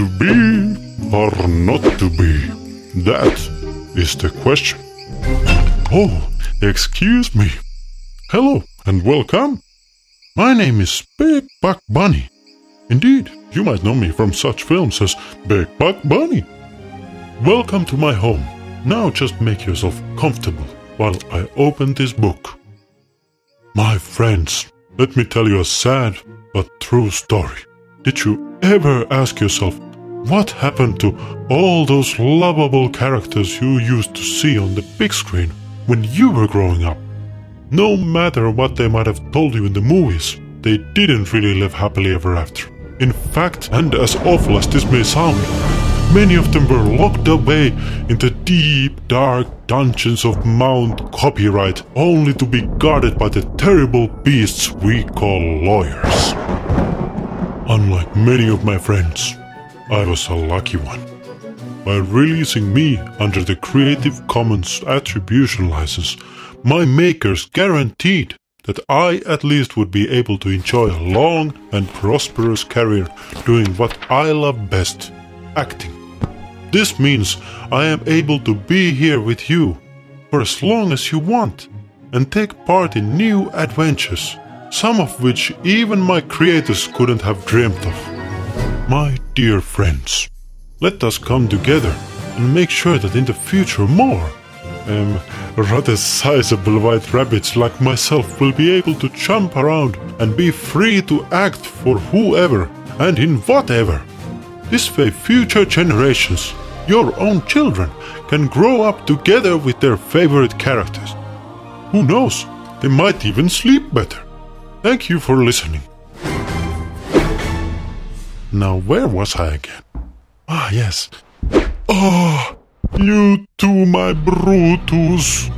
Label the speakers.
Speaker 1: To be or not to be? That is the question. Oh, excuse me. Hello and welcome. My name is Big Buck Bunny. Indeed, you might know me from such films as Big Buck Bunny. Welcome to my home. Now just make yourself comfortable while I open this book. My friends, let me tell you a sad but true story. Did you ever ask yourself what happened to all those lovable characters you used to see on the big screen when you were growing up? No matter what they might have told you in the movies, they didn't really live happily ever after. In fact, and as awful as this may sound, many of them were locked away in the deep, dark dungeons of Mount Copyright, only to be guarded by the terrible beasts we call lawyers. Unlike many of my friends, I was a lucky one. By releasing me under the Creative Commons Attribution license, my makers guaranteed that I at least would be able to enjoy a long and prosperous career doing what I love best acting. This means I am able to be here with you for as long as you want and take part in new adventures, some of which even my creators couldn't have dreamt of. My dear friends, let us come together and make sure that in the future more um, rather sizable white rabbits like myself will be able to jump around and be free to act for whoever and in whatever. This way, future generations, your own children, can grow up together with their favorite characters. Who knows, they might even sleep better. Thank you for listening. Now, where was I again? Ah, yes. Oh, you too, my Brutus.